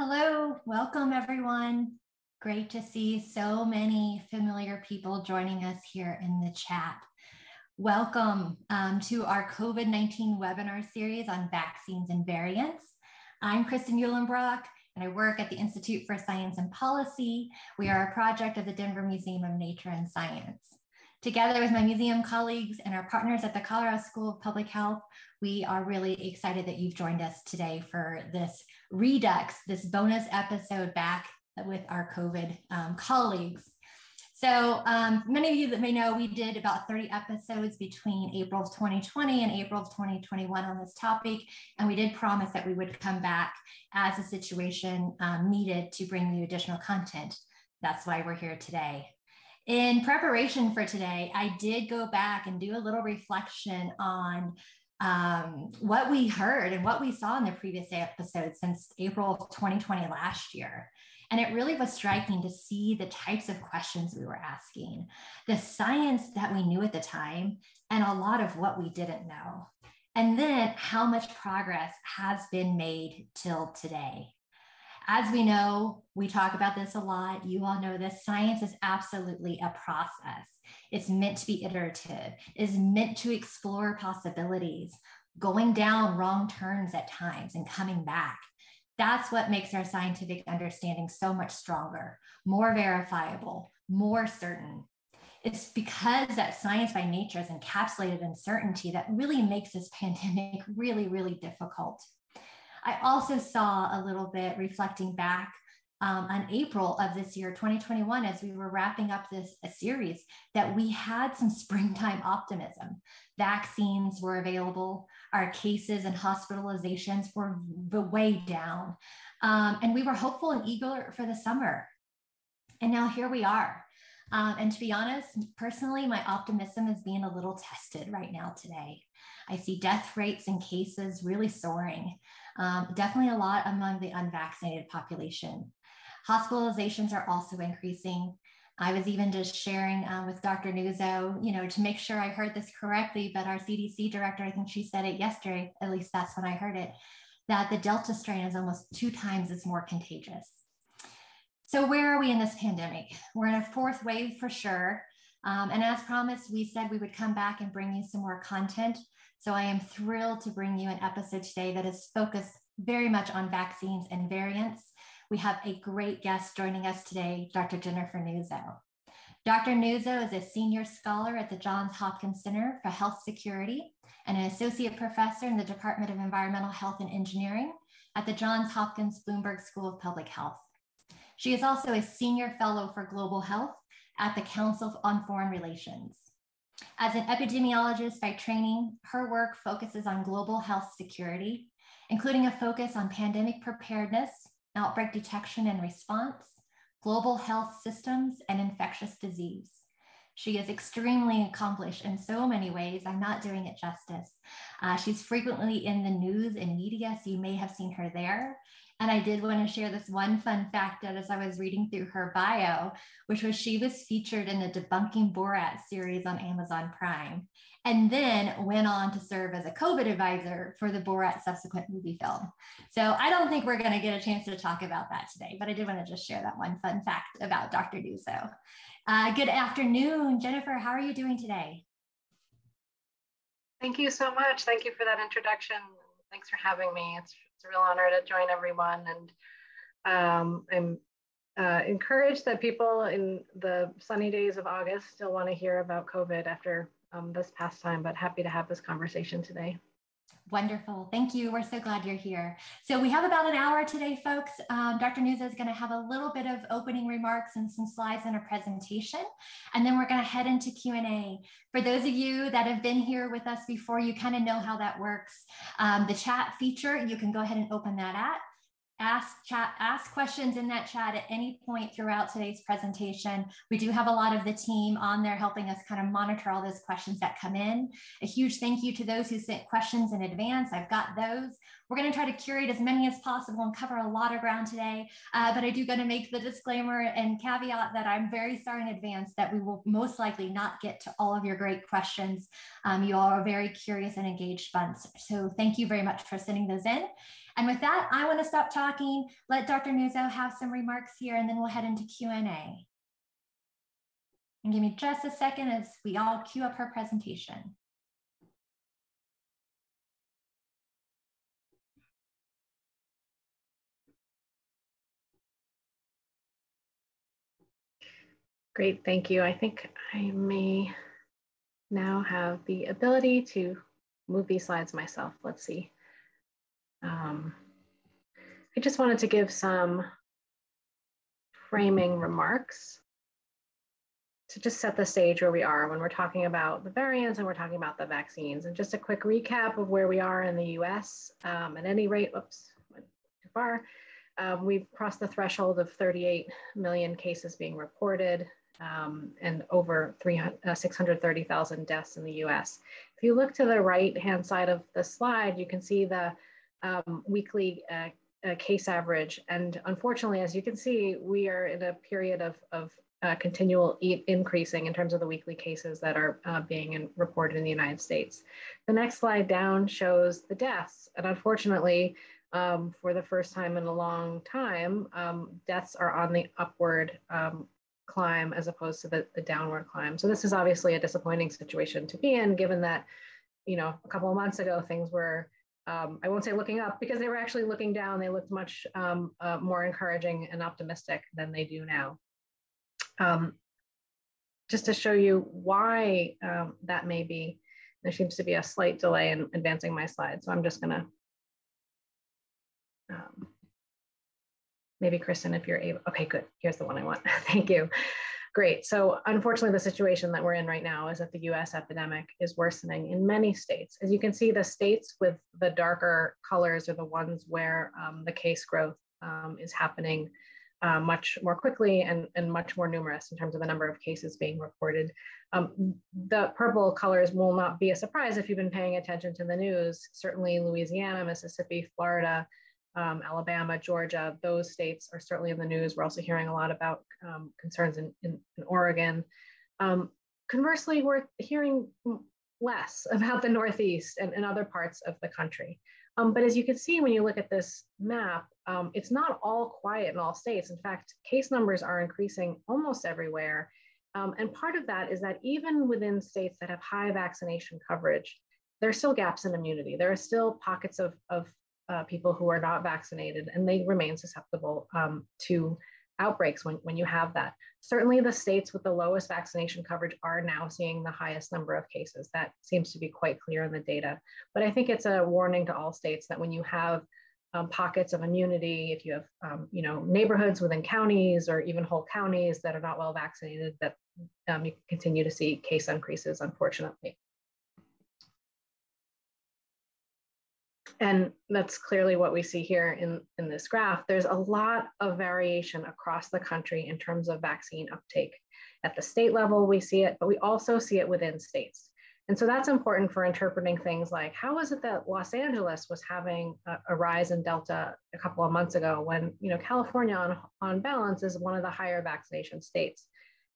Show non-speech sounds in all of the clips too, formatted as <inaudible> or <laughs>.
Hello, welcome everyone. Great to see so many familiar people joining us here in the chat. Welcome um, to our COVID 19 webinar series on vaccines and variants. I'm Kristen Uhlenbrock, and I work at the Institute for Science and Policy. We are a project of the Denver Museum of Nature and Science. Together with my museum colleagues and our partners at the Colorado School of Public Health, we are really excited that you've joined us today for this redux, this bonus episode back with our COVID um, colleagues. So um, many of you that may know, we did about 30 episodes between April of 2020 and April of 2021 on this topic. And we did promise that we would come back as the situation um, needed to bring you additional content. That's why we're here today. In preparation for today, I did go back and do a little reflection on um, what we heard and what we saw in the previous episode since April of 2020 last year. And it really was striking to see the types of questions we were asking, the science that we knew at the time, and a lot of what we didn't know. And then how much progress has been made till today. As we know, we talk about this a lot. You all know this. Science is absolutely a process. It's meant to be iterative, is meant to explore possibilities, going down wrong turns at times and coming back. That's what makes our scientific understanding so much stronger, more verifiable, more certain. It's because that science by nature is encapsulated uncertainty that really makes this <laughs> pandemic really, really difficult. I also saw a little bit reflecting back um, on April of this year, 2021, as we were wrapping up this series, that we had some <laughs> springtime optimism. Vaccines were available, our cases and hospitalizations were way down, um, and we were hopeful and eager for the summer. And now here we are. Um, and to be honest, personally, my optimism is being a little tested right now today. I see death rates and cases really soaring um, definitely a lot among the unvaccinated population. Hospitalizations are also increasing. I was even just sharing um, with Dr. Nuzzo, you know, to make sure I heard this correctly, but our CDC director, I think she said it yesterday, at least that's when I heard it, that the Delta strain is almost two times as more contagious. So where are we in this pandemic? We're in a fourth wave for sure. Um, and as promised, we said we would come back and bring you some more content. So I am thrilled to bring you an episode today that is focused very much on vaccines and variants. We have a great guest joining us today, Dr. Jennifer Nuzzo. Dr. Nuzzo is a senior scholar at the Johns Hopkins Center for Health Security and an associate professor in the Department of Environmental Health and Engineering at the Johns Hopkins Bloomberg School of Public Health. She is also a senior fellow for global health at the Council on Foreign Relations. As an epidemiologist by training, her work focuses on global health security, including a focus on pandemic preparedness, outbreak detection and response, global health systems, and infectious disease. She is extremely accomplished in so many ways. I'm not doing it justice. Uh, she's frequently in the news and media, so you may have seen her there. And I did want to share this one fun fact that as I was reading through her bio, which was she was featured in the Debunking Borat series on Amazon Prime, and then went on to serve as a COVID advisor for the Borat subsequent movie film. So I don't think we're going to get a chance to talk about that today, but I did want to just share that one fun fact about Dr. Nuzzo. Uh, good afternoon, Jennifer. How are you doing today? Thank you so much. Thank you for that introduction. Thanks for having me. It's it's a real honor to join everyone. And um, I'm uh, encouraged that people in the sunny days of August still want to hear about COVID after um, this past time, but happy to have this conversation today. Wonderful. Thank you. We're so glad you're here. So we have about an hour today, folks. Um, Dr. Nuzzo is going to have a little bit of opening remarks and some slides in a presentation, and then we're going to head into Q&A. For those of you that have been here with us before, you kind of know how that works. Um, the chat feature, you can go ahead and open that at ask chat ask questions in that chat at any point throughout today's presentation. We do have a lot of the team on there helping us kind of monitor all those questions that come in. A huge thank you to those who sent questions in advance. I've got those. We're going to try to curate as many as possible and cover a lot of ground today. Uh, but i do going to make the disclaimer and caveat that i'm very sorry in advance that we will most likely not get to all of your great questions. Um, you all are very curious and engaged bunch. So thank you very much for sending those in and with that, I want to stop talking let Dr. Nuzzo have some remarks here, and then we'll head into Q&A. And give me just a second as we all queue up her presentation. Great, thank you. I think I may now have the ability to move these slides myself. Let's see. Um, I just wanted to give some framing remarks to just set the stage where we are when we're talking about the variants and we're talking about the vaccines. And just a quick recap of where we are in the US. Um, at any rate, oops, went too far. Um, we've crossed the threshold of 38 million cases being reported um, and over uh, 630,000 deaths in the US. If you look to the right hand side of the slide, you can see the um, weekly uh, uh, case average. And unfortunately, as you can see, we are in a period of, of uh, continual e increasing in terms of the weekly cases that are uh, being in, reported in the United States. The next slide down shows the deaths. And unfortunately, um, for the first time in a long time, um, deaths are on the upward um, climb as opposed to the, the downward climb. So this is obviously a disappointing situation to be in, given that, you know, a couple of months ago, things were, um, I won't say looking up because they were actually looking down. They looked much um, uh, more encouraging and optimistic than they do now. Um, just to show you why um, that may be, there seems to be a slight delay in advancing my slide. So I'm just gonna, um, maybe Kristen, if you're able, okay, good. Here's the one I want. <laughs> Thank you. Great. So unfortunately, the situation that we're in right now is that the US epidemic is worsening in many states. As you can see, the states with the darker colors are the ones where um, the case growth um, is happening uh, much more quickly and, and much more numerous in terms of the number of cases being reported. Um, the purple colors will not be a surprise if you've been paying attention to the news. Certainly Louisiana, Mississippi, Florida, um, Alabama, Georgia, those states are certainly in the news. We're also hearing a lot about um, concerns in, in, in Oregon. Um, conversely, we're hearing less <laughs> about the Northeast and, and other parts of the country. Um, but as you can see, when you look at this map, um, it's not all quiet in all states. In fact, case numbers are increasing almost everywhere. Um, and part of that is that even within states that have high vaccination coverage, there are still gaps in immunity. There are still pockets of, of uh, people who are not vaccinated, and they remain susceptible um, to outbreaks when, when you have that. Certainly, the states with the lowest vaccination coverage are now seeing the highest number of cases. That seems to be quite clear in the data. But I think it's a warning to all states that when you have um, pockets of immunity, if you have um, you know neighborhoods within counties or even whole counties that are not well vaccinated, that um, you continue to see case increases, unfortunately. And that's clearly what we see here in, in this graph. There's a lot of variation across the country in terms of vaccine uptake. At the state level, we see it, but we also see it within states. And so that's important for interpreting things like how is it that Los Angeles was having a, a, rise in Delta a couple of months ago when you know California on, on balance is one of the higher vaccination states.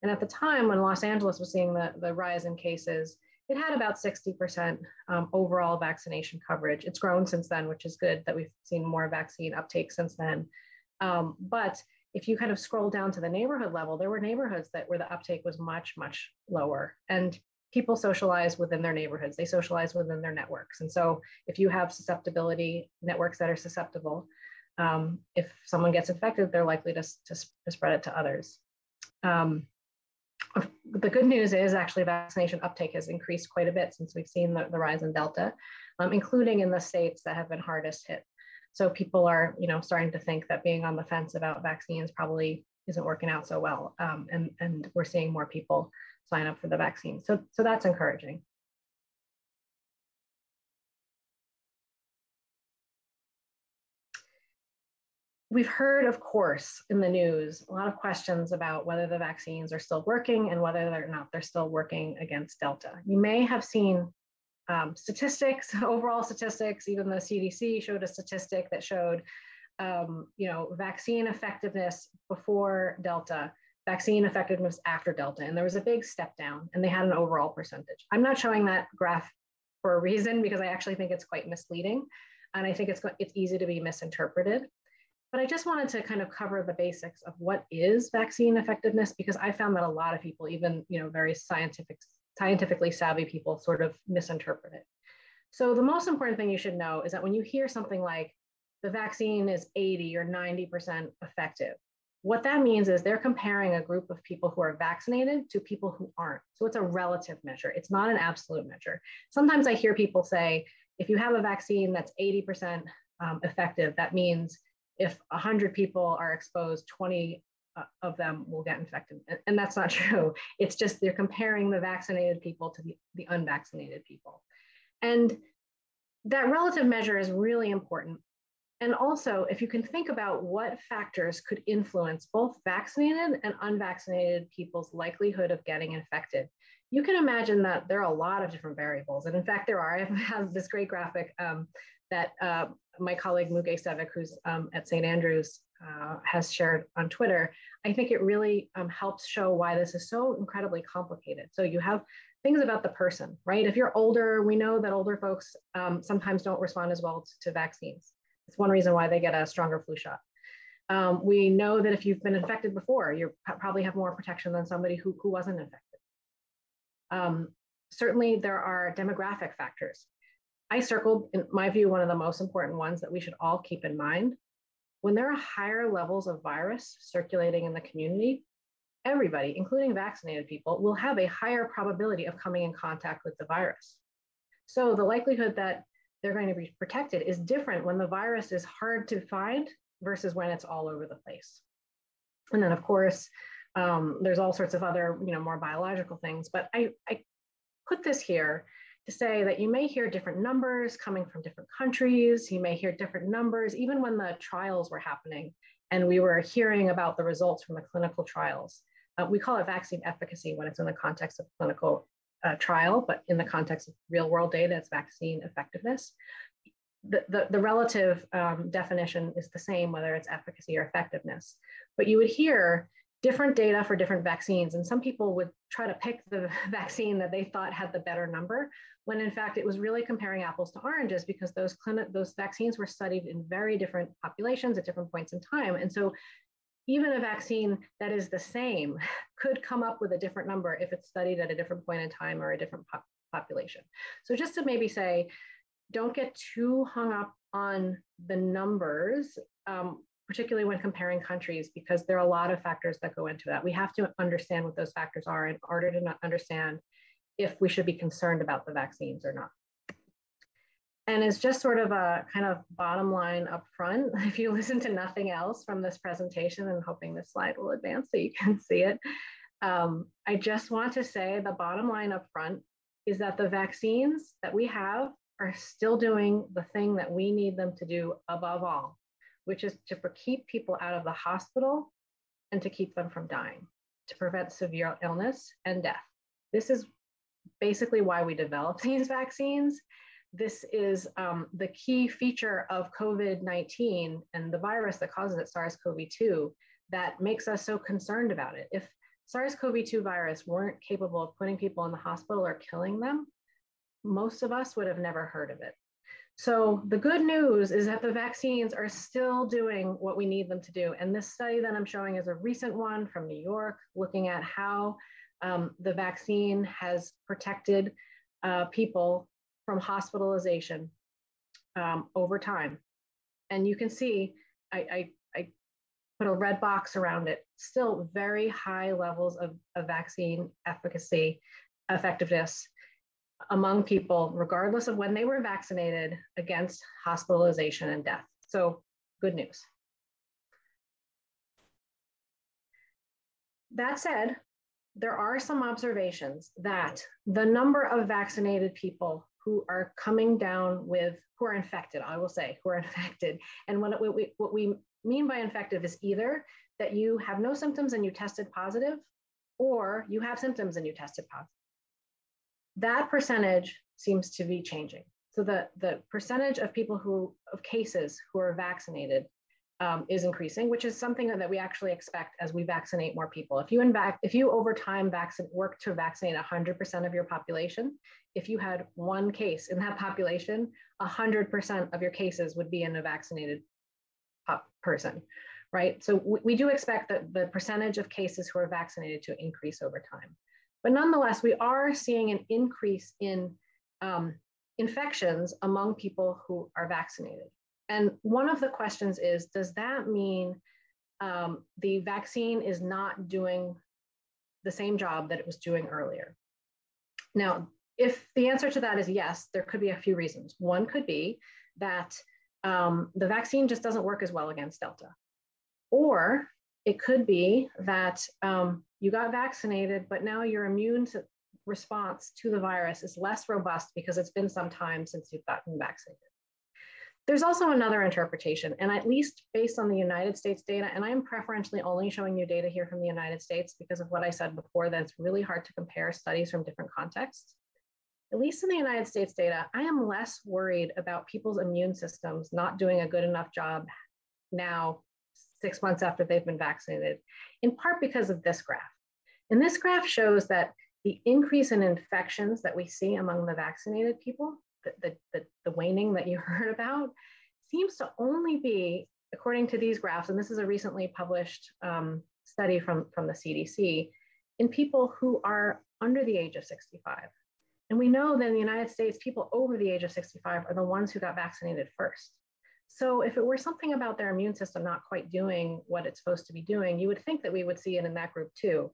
And at the time when Los Angeles was seeing the, the rise in cases, it had about 60% um, overall vaccination coverage. It's grown since then, which is good that we've seen more vaccine uptake since then. Um, but if you kind of scroll down to the neighborhood level, there were neighborhoods that where the uptake was much, much lower. And people socialize within their neighborhoods, they socialize within their networks. And so if you have susceptibility networks that are susceptible, um, if someone gets infected, they're likely to, to, to spread it to others. Um, the good news is actually vaccination uptake has increased quite a bit since we've seen the, the rise in Delta, um, including in the states that have been hardest hit. So people are, you know, starting to think that being on the fence about vaccines probably isn't working out so well, um, and and we're seeing more people sign up for the vaccine. So so that's encouraging. We've heard, of course, in the news, a lot of questions about whether the vaccines are still working and whether or not they're still working against Delta. You may have seen um, statistics, <laughs> overall statistics, even the CDC showed a statistic that showed, um, you know, vaccine effectiveness before Delta, vaccine effectiveness after Delta. And there was a big step down and they had an overall percentage. I'm not showing that graph for a reason because I actually think it's quite misleading. And I think it's, it's easy to be misinterpreted. But I just wanted to kind of cover the basics of what is vaccine effectiveness because I found that a lot of people, even you know very scientific, scientifically savvy people, sort of misinterpret it. So the most important thing you should know is that when you hear something like the vaccine is 80 or 90% effective, what that means is they're comparing a group of people who are vaccinated to people who aren't. So it's a relative measure. It's not an absolute measure. Sometimes I hear people say, if you have a vaccine that's 80% um, effective, that means if 100 people are exposed, 20 uh, of them will get infected. And, that's not <laughs> true. It's just they're comparing the vaccinated people to the, the unvaccinated people. And that relative measure is really important. And also, if you can think about what factors could influence both vaccinated and unvaccinated people's likelihood of getting infected, you can imagine that there are a lot of different variables. And in fact, there are. I have this great graphic um, that uh, my colleague Muge Cevik, who's um, at St. Andrews, uh, has shared on Twitter. I think it really um, helps show why this is so incredibly complicated. So you have things about the person, right? If you're older, we know that older folks um, sometimes don't respond as well to vaccines. It's one reason why they get a stronger flu shot. Um, we know that if you've been infected before, you probably have more protection than somebody who, who wasn't infected. Um, certainly, there are demographic factors. I circled, in my view, one of the most important ones that we should all keep in mind. When there are higher levels of virus circulating in the community, everybody, including vaccinated people, will have a higher probability of coming in contact with the virus. So the likelihood that they're going to be protected is different when the virus is hard to find versus when it's all over the place. And then, of course, um, there's all sorts of other, you know, more biological things. But I, I put this here to say that you may hear different numbers coming from different countries. You may hear different numbers, even when the trials were happening and we were hearing about the results from the clinical trials. Uh, we call it vaccine efficacy when it's in the context of clinical uh, trial, but in the context of real world data, it's vaccine effectiveness. The, the, the relative um, definition is the same, whether it's efficacy or effectiveness. But you would hear different data for different vaccines. And some people would try to pick the <laughs> vaccine that they thought had the better number, when in fact it was really comparing apples to oranges because those clinic those vaccines were studied in very different populations at different points in time. And so even a vaccine that is the same <laughs> could come up with a different number if it's studied at a different point in time or a different pop- population. So just to maybe say, don't get too hung up on the numbers, um, particularly when comparing countries, because there are a lot of factors that go into that. We have to understand what those factors are in order to understand if we should be concerned about the vaccines or not and is just sort of a kind of bottom line up front. <laughs> If you listen to nothing else from this presentation, and hoping this slide will advance so you can see it, um, I just want to say the bottom line up front is that the vaccines that we have are still doing the thing that we need them to do above all, which is to keep people out of the hospital and to keep them from dying, to prevent severe illness and death. This is basically why we develop <laughs> these vaccines this is um, the key feature of COVID 19 and the virus that causes it, SARS CoV 2, that makes us so concerned about it. If SARS CoV 2 virus weren't capable of putting people in the hospital or killing them, most of us would have never heard of it. So the good news is that the vaccines are still doing what we need them to do. And this study that I'm showing is a recent one from New York, looking at how um, the vaccine has protected uh, people from hospitalization um, over time. And you can see, I, I, I, put a red box around it, still very high levels of, of vaccine efficacy, effectiveness among people, regardless of when they were vaccinated against hospitalization and death. So good news. That said, there are some observations that the number of vaccinated people who are coming down with who are infected i will say who are <laughs> infected and what we, what we mean by infective is either that you have no symptoms and you tested positive or you have symptoms and you tested positive that percentage seems to be changing so the, the percentage of people who of cases who are vaccinated um, is increasing, which is something that we actually expect as we vaccinate more people. If you in back, if you over time vaccine, work to vaccinate 100% of your population, if you had one case in that population, 100% of your cases would be in a vaccinated person, right? So we, we do expect that the percentage of cases who are vaccinated to increase over time. But nonetheless, we are seeing an increase in um, infections among people who are vaccinated. And one of the questions is Does that mean um, the vaccine is not doing the same job that it was doing earlier? Now, if the answer to that is yes, there could be a few reasons. One could be that um, the vaccine just doesn't work as well against Delta. Or it could be that um, you got vaccinated, but now your immune response to the virus is less robust because it's been some time since you've gotten vaccinated. There's also another interpretation, and at least based on the United States data, and I'm preferentially only showing you data here from the United States because of what I said before, that it's really hard to compare studies from different contexts. At least in the United States data, I am less worried about people's immune systems not doing a good enough job now, six months after they've been vaccinated, in part because of this graph. And this graph shows that the increase in infections that we see among the vaccinated people the, the, the waning that you <laughs> heard about seems to only be, according to these graphs, and this is a recently published um, study from, from the CDC, in people who are under the age of 65. And we know that in the United States, people over the age of 65 are the ones who got vaccinated first. So if it were something about their immune system not quite doing what it's supposed to be doing, you would think that we would see it in that group too.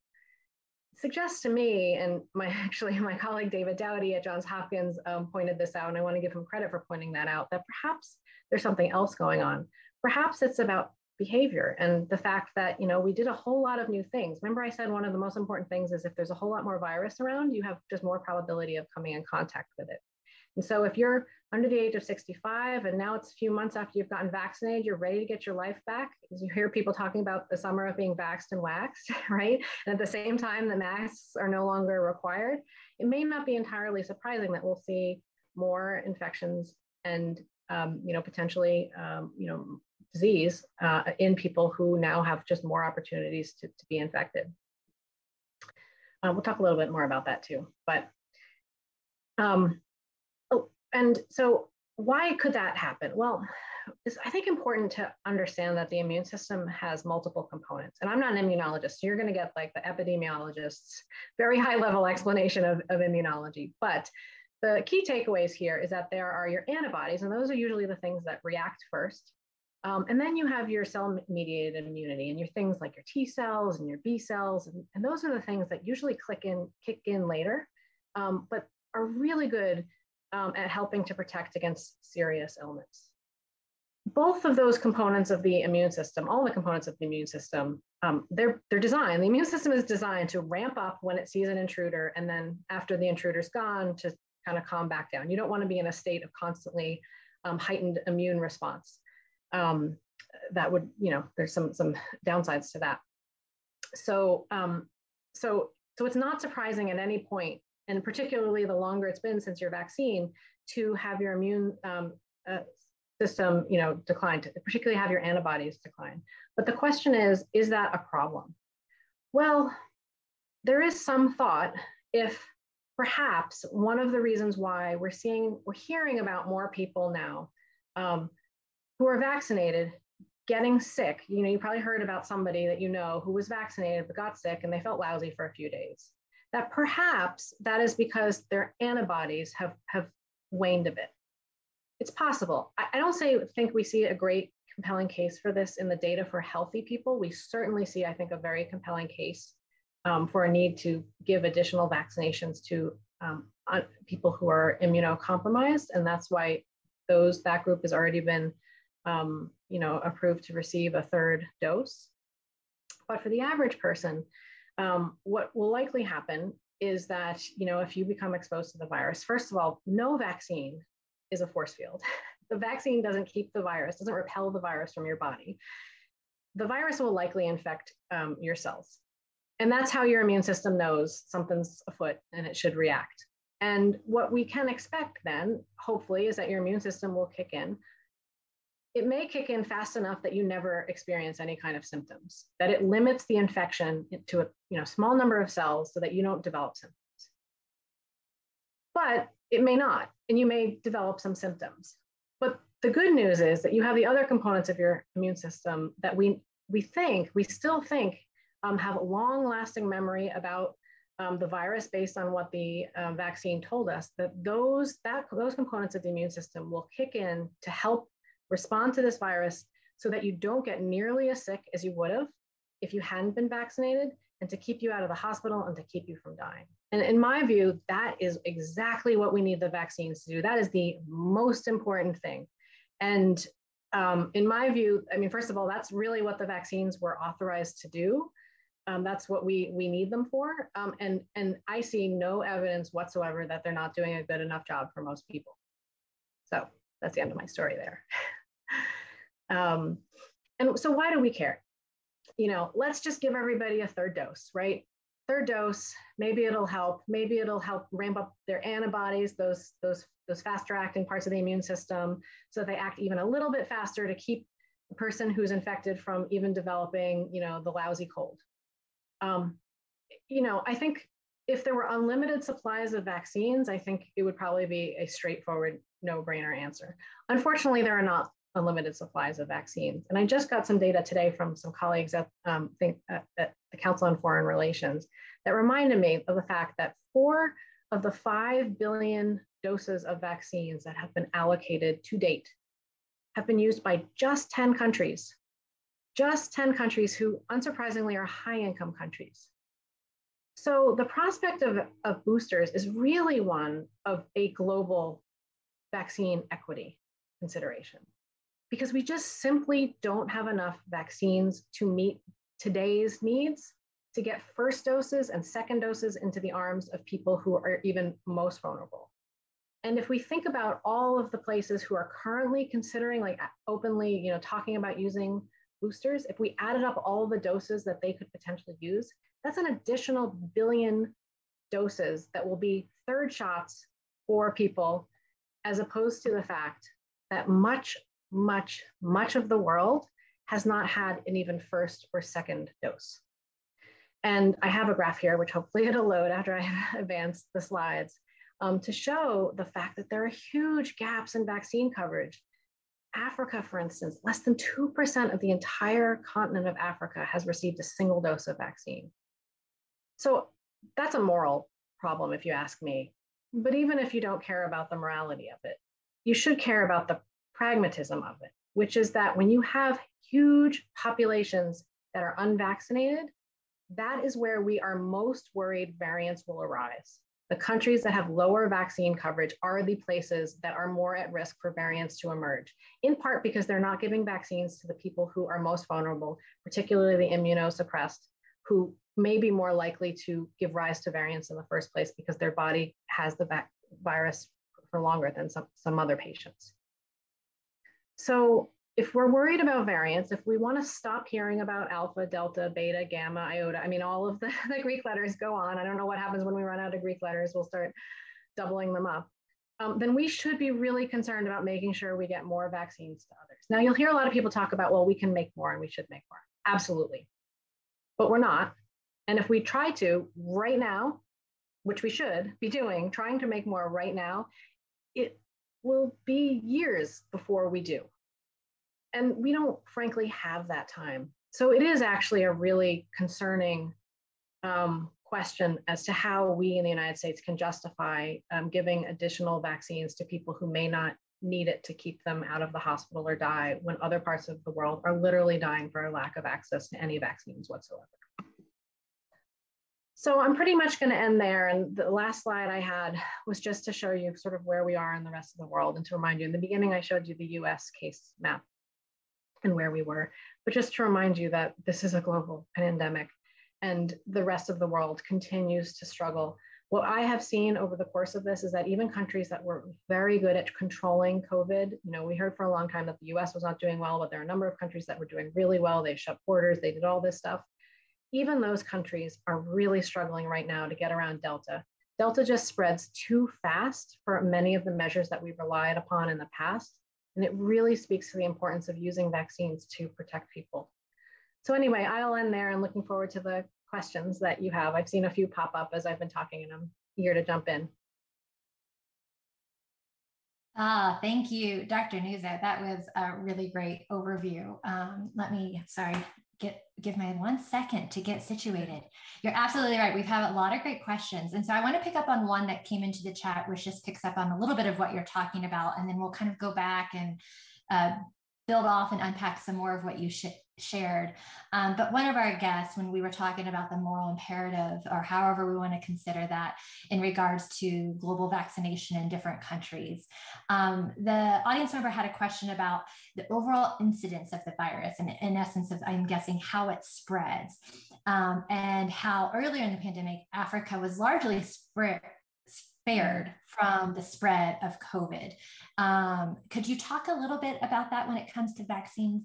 Suggests to me, and my <laughs> actually my colleague David Dowdy at Johns Hopkins um, pointed this out, and I want to give him credit for pointing that out, that perhaps there's something else going on. Perhaps it's about behavior and the fact that you know we did a whole lot of new things. Remember i said one of the most important things is if there's a whole lot more virus around you have just more probability of coming in contact with it and so if you're under the age of 65 and now it's a few months after you've gotten vaccinated, you're ready to get your life back. You hear people talking about the summer of being vaxxed and waxed, <laughs> right? And at the same time, the masks are no longer required. It may not be entirely surprising that we'll see more infections and, um, you know, potentially, um, you know, disease uh, in people who now have just more opportunities to, to be infected. Um, we'll talk a little bit more about that too, but um, and so why could that happen? Well, it's I think important to understand that the immune system has multiple components. And I'm not an immunologist, so you're going to get like the epidemiologist's very high level explanation of, of immunology. But the key takeaways here is that there are your antibodies, and those are usually the things that react first. Um, and then you have your cell mediated immunity and your things like your T cells and your B cells. And, and those are the things that usually click in, kick in later, um, but are really good um, at helping to protect against serious illness. Both of those components of the immune system, all the components of the immune system, um, they're, they're designed, the immune system is designed to ramp up when it sees an intruder and then after the intruder's gone to kind of calm back down. You don't want to be in a state of constantly um, heightened immune response. Um, that would, you know, there's some, some downsides to that. So, um, so, so it's not surprising at any point and particularly the longer it's been since your vaccine, to have your immune um, uh, system, you know, decline, to particularly have your antibodies decline. But the question is, is that a problem? Well, there is some thought if perhaps one of the reasons why we're seeing, we're hearing about more people now um, who are vaccinated getting sick. You know, you probably heard about somebody that you know who was vaccinated but got sick and they felt lousy for a few days that perhaps that is because their antibodies have, have waned a bit. It's possible. I, I don't say think we see a great compelling case for this in the data for healthy people. We certainly see, I think, a very compelling case um, for a need to give additional vaccinations to um, people who are immunocompromised, and that's why those that group has already been, um, you know, approved to receive a third dose. But for the average person, um, what will likely happen is that, you know, if you become exposed to the virus, first of all, no vaccine is a force field. <laughs> the vaccine doesn't keep the virus, doesn't repel the virus from your body. The virus will likely infect um, your cells. And that's how your immune system knows something's afoot and it should react. And what we can expect then, hopefully, is that your immune system will kick in it may kick in fast enough that you never experience any kind of symptoms, that it limits the infection to a you know, small number of cells so that you don't develop symptoms. But it may not, and you may develop some symptoms. But the good news is that you have the other components of your immune system that we we think we still think um, have a long lasting memory about um, the virus based on what the um, vaccine told us that those that those components of the immune system will kick in to help respond to this virus so that you don't get nearly as sick as you would have if you hadn't been vaccinated and to keep you out of the hospital and to keep you from dying. And in my view, that is exactly what we need the vaccines to do. That is the most important thing. And um, in my view, I mean, first of all, that's really what the vaccines were authorized to do. Um, that's what we we need them for. Um, and and I see no evidence whatsoever that they're not doing a good enough job for most people. So that's the end of my story there. <laughs> um, and so why do we care? You know, let's just give everybody a third dose, right? Third dose, maybe it'll help. Maybe it'll help ramp up their antibodies, those those those faster acting parts of the immune system, so they act even a little bit faster to keep the person who's infected from even developing, you know, the lousy cold. Um, you know, I think if there were unlimited supplies of vaccines, I think it would probably be a straightforward no-brainer answer. Unfortunately, there are not unlimited supplies of vaccines. And I just got some data today from some colleagues at, um, think, at, the Council on Foreign Relations that reminded me of the fact that four of the 5 billion doses of vaccines that have been allocated to date have been used by just 10 countries just 10 countries who unsurprisingly are high income countries. So the prospect of, of boosters is really one of a global vaccine equity consideration because we just simply don't have enough vaccines to meet today's needs to get first doses and second doses into the arms of people who are even most vulnerable. And if we think about all of the places who are currently considering, like openly, you know, talking about using boosters, if we added up all the doses that they could potentially use, that's an additional billion doses that will be third shots for people, as opposed to the fact that much, much, much of the world has not had an even first or second dose. And I have a graph here, which hopefully <laughs> it'll load after I <laughs> have advanced the slides, um, to show the fact that there are huge gaps in vaccine coverage Africa, for instance, less than 2% of the entire continent of Africa has received a single dose of vaccine. So that's a moral problem, if you ask me. But even if you don't care about the morality of it, you should care about the pragmatism of it, which is that when you have huge populations that are unvaccinated, that is where we are most worried variants will arise. The countries that have lower vaccine coverage are the places that are more at risk for variants to emerge, in part because they're not giving vaccines to the people who are most vulnerable, particularly the immunosuppressed, who may be more likely to give rise to variants in the first place because their body has the virus for longer than some, some other patients. So if we're worried about variants, if we want to stop hearing about alpha, delta, beta, gamma, iota, I mean, all of the, <laughs> the Greek letters go on. I don't know what happens when we run out of Greek letters. We'll start doubling them up. Um, then we should be really concerned about making sure we get more vaccines to others. Now, you'll hear a lot of people talk about, well, we can make more and we should make more. Absolutely. But we're not. And if we try to right now, which we should be doing, trying to make more right now, it will be years before we do and we don't frankly have that time. So it is actually a really concerning um, question as to how we in the United States can justify um, giving additional vaccines to people who may not need it to keep them out of the hospital or die when other parts of the world are literally dying for a lack of access to any vaccines whatsoever. So I'm pretty much going to end there. And the last slide I had was just to show you sort of where we are in the rest of the world and to remind you in the beginning, I showed you the US case map and where we were. But just to remind you that this is a global pandemic and the rest of the world continues to struggle. What I have seen over the course of this is that even countries that were very good at controlling COVID, you know, we heard for a long time that the US was not doing well, but there are a number of countries that were doing really well. They shut borders, they did all this stuff. Even those countries are really struggling right now to get around Delta. Delta just spreads too fast for many of the measures that we relied upon in the past. And it really speaks to the importance of using vaccines to protect people. So anyway, I'll end there and looking forward to the questions that you have. I've seen a few pop up as I've been talking and I'm eager to jump in. Ah, thank you, Dr. Nuzzo. That was a really great overview. Um, let me, sorry, get give my one second to get situated. You're absolutely right. We've had a lot of great questions. And so I want to pick up on one that came into the chat, which just picks up on a little bit of what you're talking about. And then we'll kind of go back and uh, build off and unpack some more of what you sh- shared. Um, but one of our guests, when we were talking about the moral imperative, or however we want to consider that in regards to global vaccination in different countries, um, the audience member had a question about the overall incidence of the virus, and in essence, of I'm guessing how it spreads, um, and how earlier in the pandemic, Africa was largely spread spared from the spread of COVID. Um, could you talk a little bit about that when it comes to vaccines?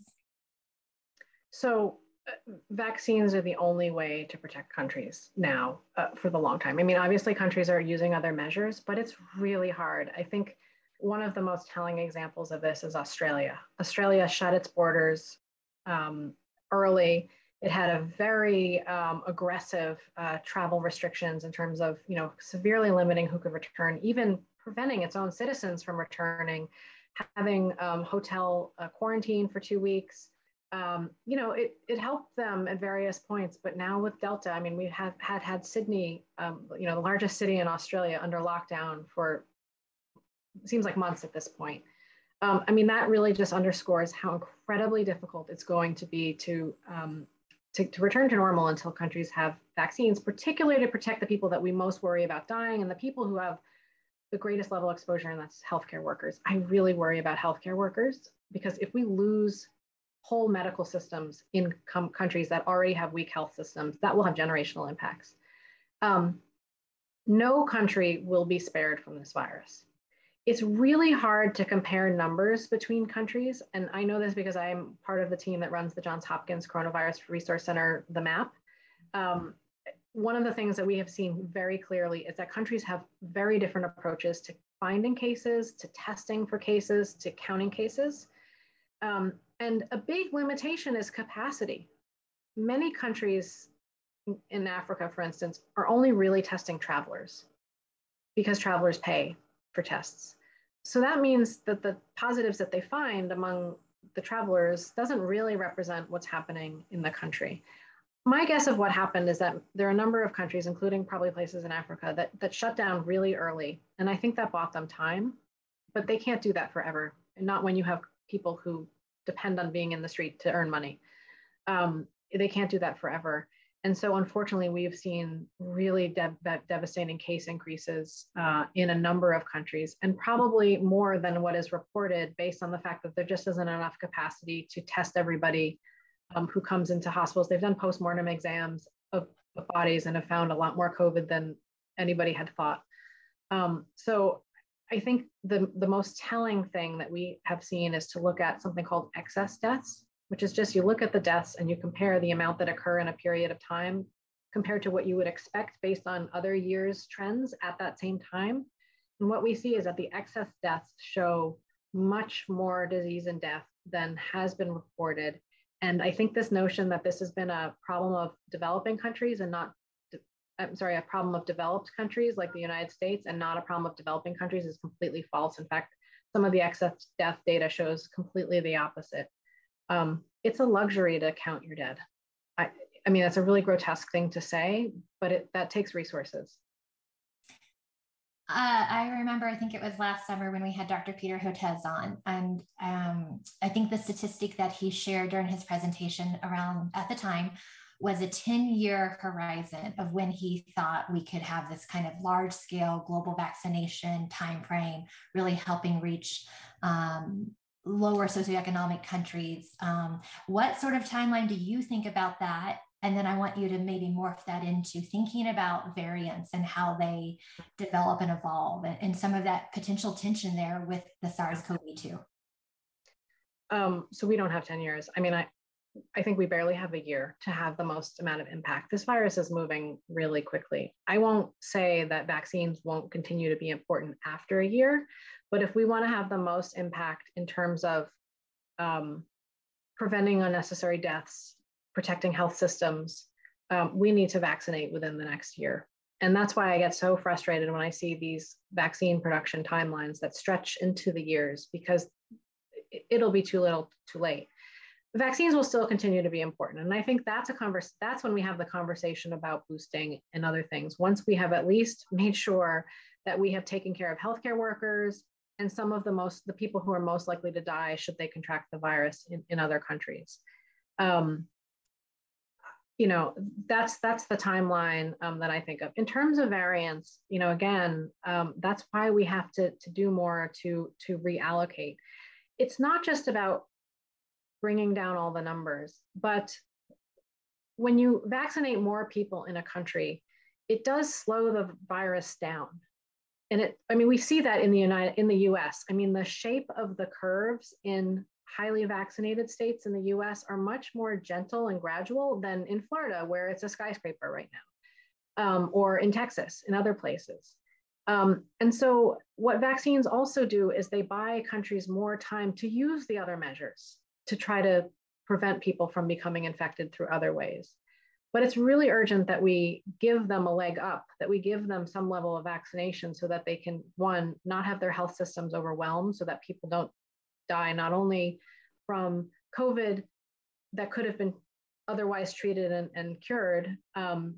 So, uh, vaccines are the only way to protect countries now uh, for the long time. I mean, obviously, countries are using other measures, but it's really hard. I think one of the most telling examples of this is Australia. Australia shut its borders um, early it had a very um, aggressive uh, travel restrictions in terms of, you know, severely limiting who could return, even preventing its own citizens from returning, having um, hotel uh, quarantine for two weeks. Um, you know, it, it helped them at various points, but now with Delta, I mean, we have had had Sydney, um, you know, the largest city in Australia under lockdown for seems like months at this point. Um, I mean, that really just underscores how incredibly difficult it's going to be to um, to, to return to normal until countries have vaccines, particularly to protect the people that we most worry about dying and the people who have the greatest level of exposure, and that's healthcare workers. I really worry about healthcare workers because if we lose whole medical systems in com- countries that already have weak health systems, that will have generational impacts. Um, no country will be spared from this virus it's really hard to compare numbers between countries. And I know this because I'm part of the team that runs the Johns Hopkins Coronavirus Resource Center, the MAP. Um, one of the things that we have seen very clearly is that countries have very different approaches to finding cases, to testing for cases, to counting cases. Um, and a big limitation is capacity. Many countries in Africa, for instance, are only really testing travelers because travelers pay for tests. So that means that the positives that they find among the travelers doesn't really represent what's happening in the country. My guess of what happened is that there are a number of countries, including probably places in Africa, that, that shut down really early. And I think that bought them time, but they can't do that forever. And not when you have people who depend on being in the street to earn money. Um, they can't do that forever. And so, unfortunately, we've seen really de- devastating case increases uh, in a number of countries, and probably more than what is reported based on the fact that there just isn't enough capacity to test everybody um, who comes into hospitals. They've done postmortem exams of, of, bodies and have found a lot more COVID than anybody had thought. Um, so, I think the, the most telling thing that we have seen is to look at something called excess deaths which is just you look at the deaths and you compare the amount that occur in a period of time compared to what you would expect based on other years' trends at that same time. And what we see is that the excess deaths show much more disease and death than has been reported. And I think this notion that this has been a problem of developing countries and not, I'm sorry, a problem of developed countries like the United States and not a problem of developing countries is completely false. In fact, some of the excess death data shows completely the opposite um, it's a luxury to count your dead. I, I mean, that's a really grotesque thing to say, but it, that takes resources. Uh, I remember, I think it was last summer when we had Dr. Peter Hotez on, and um, I think the statistic that he shared during his presentation around at the time was a 10 year horizon of when he thought we could have this kind of large scale global vaccination timeframe, really helping reach um, lower socioeconomic countries. Um, what sort of timeline do you think about that? And then I want you to maybe morph that into thinking about variants and how they develop and evolve and, and some of that potential tension there with the SARS CoV 2. Um, so we don't have 10 years. I mean, I, I think we barely have a year to have the most amount of impact. This virus is moving really quickly. I won't say that vaccines won't continue to be important after a year, but if we want to have the most impact in terms of um, preventing unnecessary deaths, protecting health systems, um, we need to vaccinate within the next year. and that's why I get so frustrated when I see these vaccine production timelines that stretch into the years because it'll be too little too late. Vaccines will still continue to be important. And I think that's a converse, that's when we have the conversation about boosting and other things. Once we have at least made sure that we have taken care of healthcare workers and some of the most the people who are most likely to die should they contract the virus in, in other countries. Um, you know that's that's the timeline um, that i think of in terms of variants you know again um, that's why we have to, to do more to to reallocate it's not just about bringing down all the numbers. But when you vaccinate more people in a country it does slow the virus down. And it i mean we see that in the united in the us i mean the shape of the curves in highly vaccinated states in the US are much more gentle and gradual than in Florida, where it's a skyscraper right now, um, or in Texas, in other places. Um, and so, what vaccines also do is they buy countries more time to use the other measures to try to prevent people from becoming infected through other ways. But it's really urgent that we give them a leg up, that we give them some level of vaccination so that they can, one, not have their health systems overwhelmed, so that people don't die not only from COVID that could have been otherwise treated and, and cured um,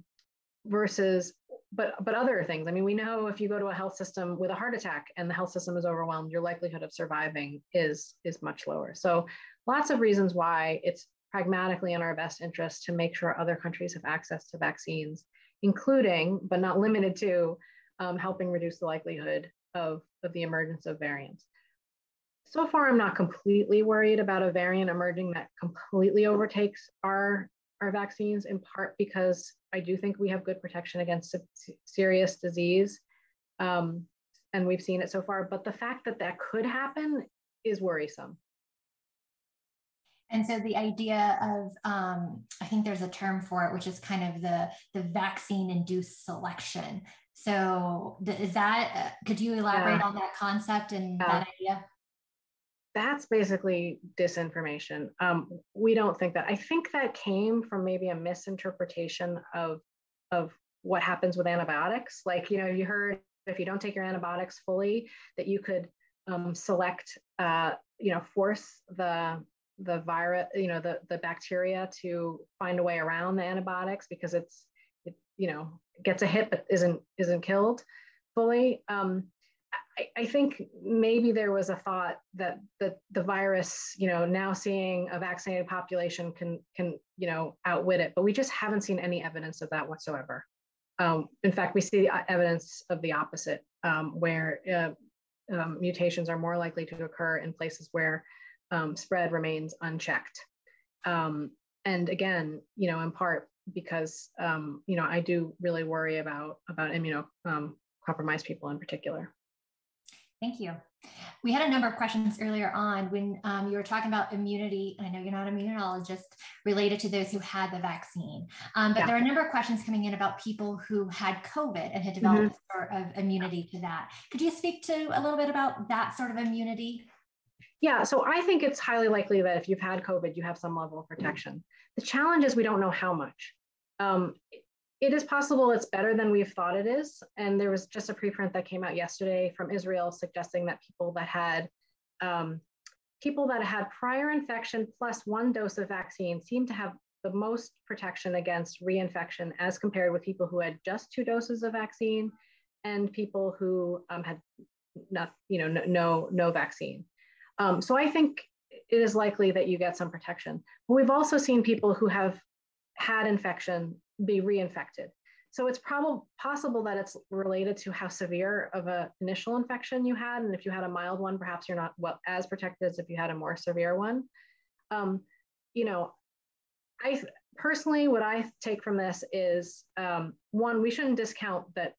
versus but but other things i mean we know if you go to a health system with a heart attack and the health system is overwhelmed your likelihood of surviving is is much lower so lots of reasons why it's pragmatically in our best interest to make sure other countries have access to vaccines including but not limited to um, helping reduce the likelihood of, of the emergence of variants so far, I'm not completely worried about a variant emerging that completely overtakes our, our vaccines, in part because I do think we have good protection against serious disease. Um, and we've seen it so far. But the fact that that could happen is worrisome. And so the idea of, um, I think there's a term for it, which is kind of the the vaccine induced selection. So is that? Uh, could you elaborate yeah. on that concept and yeah. that idea? that's basically disinformation. Um, we don't think that. I think that came from maybe a misinterpretation of of what happens with antibiotics. Like you know, you heard if you don't take your antibiotics fully, that you could um, select, uh, you know, force the the virus, you know, the the bacteria to find a way around the antibiotics because it's it, you know gets a hit but isn't isn't killed fully. Um, I, I think maybe there was a thought that that the virus, you know, now seeing a vaccinated population can can you know outwit it, but we just haven't seen any evidence of that whatsoever. Um, in fact, we see evidence of the opposite, um, where uh, um, mutations are more likely to occur in places where um, spread remains unchecked. Um, and again, you know, in part because um, you know I do really worry about about immunocompromised people in particular. Thank you. We had a number of questions earlier on when um, you were talking about immunity. I know you're not an immunologist related to those who had the vaccine, um, but yeah. there are a number of questions coming in about people who had COVID and had developed mm-hmm. sort of immunity to that. Could you speak to a little bit about that sort of immunity? Yeah, so I think it's highly likely that if you've had COVID, you have some level of protection. The challenge is we don't know how much. Um, it is possible it's better than we've thought it is. And there was just a preprint that came out yesterday from Israel suggesting that people that had um, people that had prior infection plus one dose of vaccine seem to have the most protection against reinfection as compared with people who had just two doses of vaccine and people who um, had not, you know, no, no, no vaccine. Um, so I think it is likely that you get some protection. But we've also seen people who have had infection be reinfected. So it's probably possible that it's related to how severe of an initial infection you had. And if you had a mild one, perhaps you're not well as protected as if you had a more severe one. Um, you know, I personally, what I take from this is um, one, we shouldn't discount that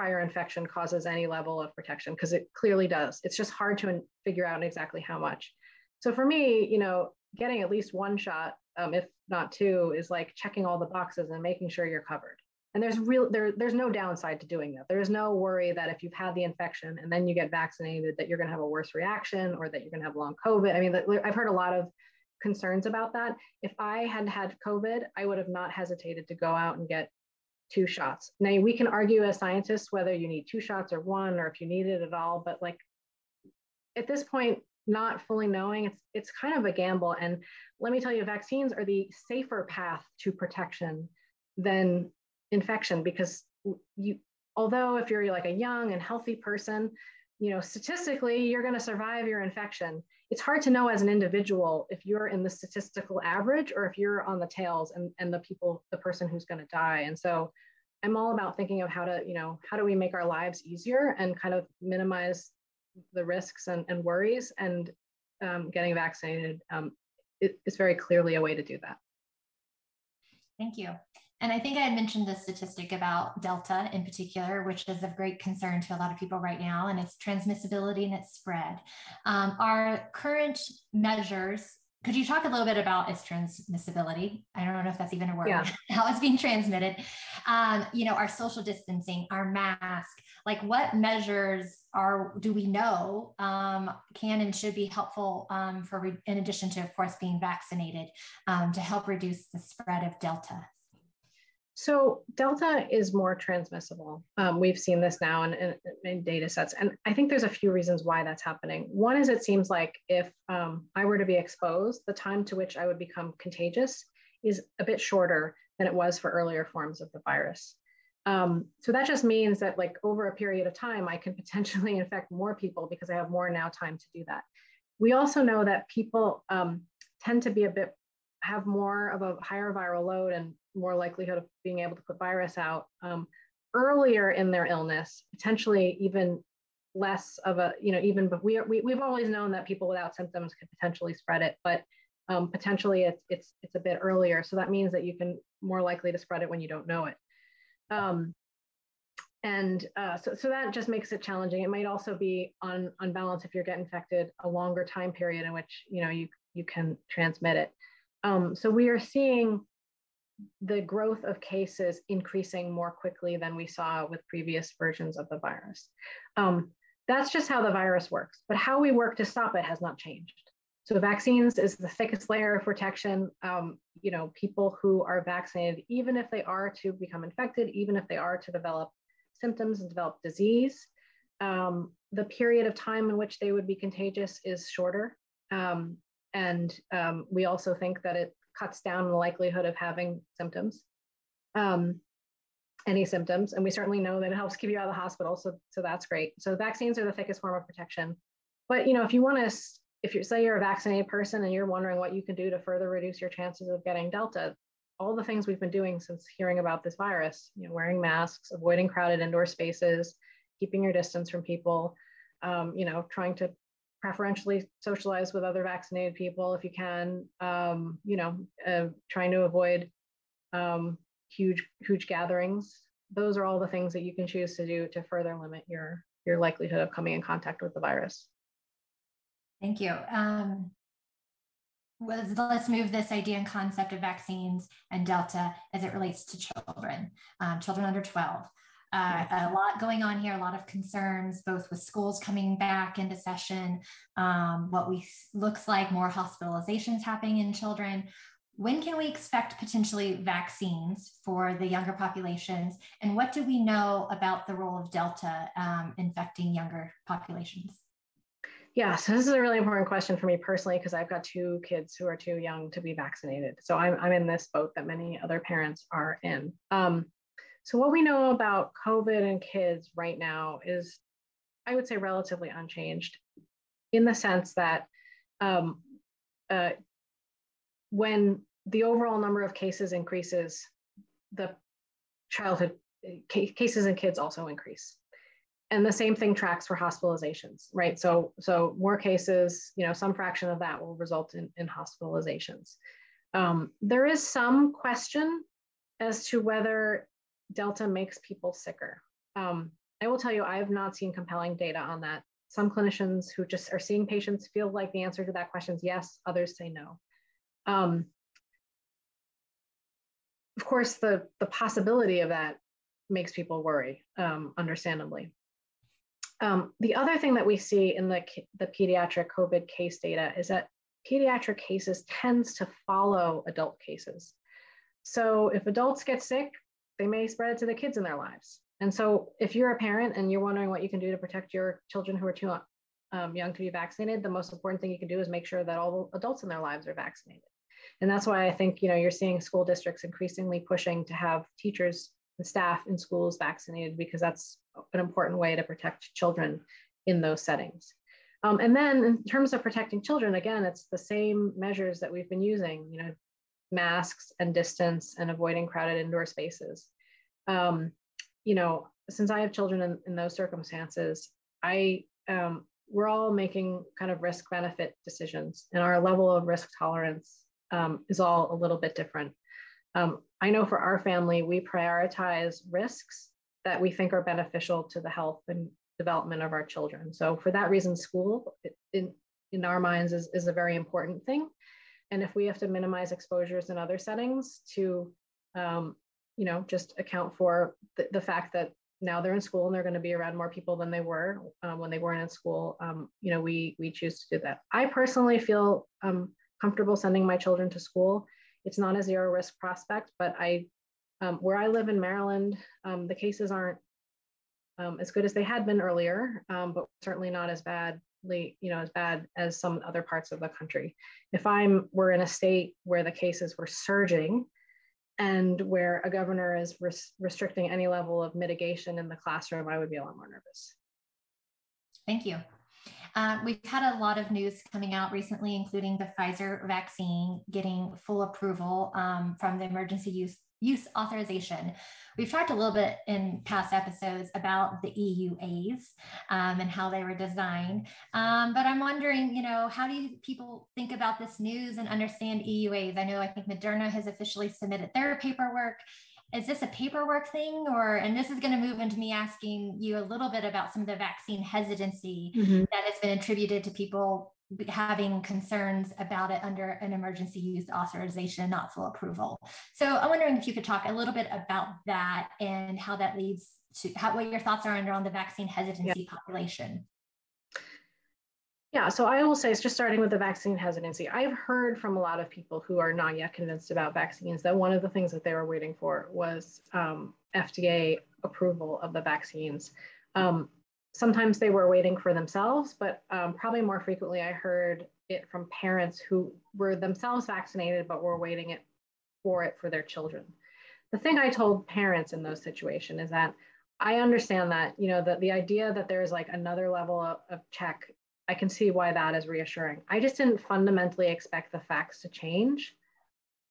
prior infection causes any level of protection because it clearly does. It's just hard to figure out exactly how much. So for me, you know, getting at least one shot um, if not two, is like checking all the boxes and making sure you're covered. And there's real there, there's no downside to doing that. There's no worry that if you've had the infection and then you get vaccinated, that you're going to have a worse reaction or that you're going to have long COVID. I mean, I've heard a lot of concerns about that. If I had had COVID, I would have not hesitated to go out and get two shots. Now we can argue as scientists whether you need two shots or one, or if you need it at all. But like at this point, not fully knowing, it's it's kind of a gamble. And let me tell you, vaccines are the safer path to protection than infection because you although if you're like a young and healthy person you know statistically you're going to survive your infection. It's hard to know as an individual if you're in the statistical average or if you're on the tails and, and the people the person who's going to die. And so i'm all about thinking of how to you know how do we make our lives easier and kind of minimize the risks and, and worries. And um, getting vaccinated um, it, is very clearly a way to do that. Thank you and I think I had mentioned the statistic about Delta in particular, which is of great concern to a lot of people right now, and its transmissibility and its spread. Um, our current measures, could you talk a little bit about its transmissibility? I don't know if that's even a word, yeah. <laughs> how it's being transmitted. Um, you know, our social distancing, our mask, like what measures are do we know um, can and should be helpful um, for, re- in addition to, of course, being vaccinated um, to help reduce the spread of Delta? So Delta is more transmissible. Um, we've seen this now in, in, in, data sets. And I think there's a few reasons why that's happening. One is it seems like if um, I were to be exposed, the time to which I would become contagious is a bit shorter than it was for earlier forms of the virus. Um, so that just means that like over a period of time, I can <laughs> potentially infect more people because I have more now time to do that. We also know that people um, tend to be a bit have more of a higher viral load and more likelihood of being able to put virus out um, earlier in their illness, potentially even less of a, you know, even, but we, we, we've always known that people without symptoms could potentially spread it, but um, potentially it's, it's, it's a bit earlier. So that means that you can more likely to spread it when you don't know it. Um, and uh, so, so that just makes it challenging. It might also be on, on balance if you're getting infected a longer time period in which, you know, you, you can transmit it. Um, so we are seeing the growth of cases increasing more quickly than we saw with previous versions of the virus. Um, that's just how the virus works, but how we work to stop it has not changed. So vaccines is the thickest layer of protection. Um, you know, people who are vaccinated, even if they are to become infected, even if they are to develop symptoms and develop disease, um, the period of time in which they would be contagious is shorter. Um, and um, we also think that it cuts down the likelihood of having symptoms, um, any symptoms. And we certainly know that it helps keep you out of the hospital. So, so that's great. So vaccines are the thickest form of protection. But you know, if you want to, if you say you're a vaccinated person and you're wondering what you can do to further reduce your chances of getting Delta, all the things we've been doing since hearing about this virus, you know, wearing masks, avoiding crowded indoor spaces, keeping your distance from people, um, you know, trying to preferentially socialize with other vaccinated people if you can. Um, you know, uh, trying to avoid um, huge huge gatherings. Those are all the things that you can choose to do to further limit your your likelihood of coming in contact with the virus. Thank you. Um, let's move this idea and concept of vaccines and Delta as it relates to children, um, children under 12. Uh, a lot going on here, a lot of concerns, both with schools coming back into session, um, what we looks like more hospitalizations happening in children. When can we expect potentially vaccines for the younger populations? And what do we know about the role of Delta um, infecting younger populations? Yeah, so this is a really important question for me personally because I've got two kids who are too young to be vaccinated. So I'm, I'm in this boat that many other parents are in. Um, so, what we know about COVID and kids right now is, I would say, relatively unchanged in the sense that um, uh, when the overall number of cases increases, the childhood cases in kids also increase. And the same thing tracks for hospitalizations, right? So, so more cases, you know, some fraction of that will result in, in hospitalizations. Um, there is some question as to whether Delta makes people sicker. Um, I will tell you, I have not seen compelling data on that. Some clinicians who just are seeing patients feel like the answer to that question is yes, others say no. Um, of course, the, the possibility of that makes people worry, um, understandably. Um, the other thing that we see in the, the pediatric COVID case data is that pediatric cases tends to follow adult cases. So if adults get sick, they may spread it to the kids in their lives. And so, if you're a parent and you're wondering what you can do to protect your children who are too um, young to be vaccinated, the most important thing you can do is make sure that all the adults in their lives are vaccinated. And that's why I think you know you're seeing school districts increasingly pushing to have teachers and staff in schools vaccinated because that's an important way to protect children in those settings. Um, and then in terms of protecting children, again, it's the same measures that we've been using, you know, masks and distance and avoiding crowded indoor spaces. Um, you know, since I have children in, in those circumstances, I um, we're all making kind of risk benefit decisions, and our level of risk tolerance um, is all a little bit different. Um, I know for our family, we prioritize risks that we think are beneficial to the health and development of our children. So for that reason, school in, in our minds is, is a very important thing. And if we have to minimize exposures in other settings to, um, you know, just account for the, the, fact that now they're in school and they're going to be around more people than they were um, when they weren't in school, um, you know, we we choose to do that. I personally feel um, comfortable sending my children to school. It's not a zero risk prospect, but I, um, where I live in Maryland, um, the cases aren't as good as they had been earlier, but certainly not as badly, you know, as bad as some other parts of the country. If I'm, we're in a state where the cases were surging and where a governor is res- restricting any level of mitigation in the classroom, I would be a lot more nervous. Thank you. Uh, we've had a lot of news coming out recently, including the Pfizer vaccine getting full approval um, from the emergency use use authorization. We've talked a little bit in past episodes about the EUAs um, and how they were designed. Um, but I'm wondering, you know, how do you, people think about this news and understand EUAs? I know I think Moderna has officially submitted their paperwork is this a paperwork thing or and this is going to move into me asking you a little bit about some of the vaccine hesitancy mm-hmm. that has been attributed to people having concerns about it under an emergency use authorization not full approval so i'm wondering if you could talk a little bit about that and how that leads to how what your thoughts are under on the vaccine hesitancy yeah. population yeah, so I will say it's just starting with the vaccine hesitancy. I've heard from a lot of people who are not yet convinced about vaccines that one of the things that they were waiting for was um, FDA approval of the vaccines. Um, sometimes they were waiting for themselves, but um, probably more frequently, I heard it from parents who were themselves vaccinated but were waiting it for it for their children. The thing I told parents in those situations is that I understand that you know that the idea that there's like another level of, of check I can see why that is reassuring. I just didn't fundamentally expect the facts to change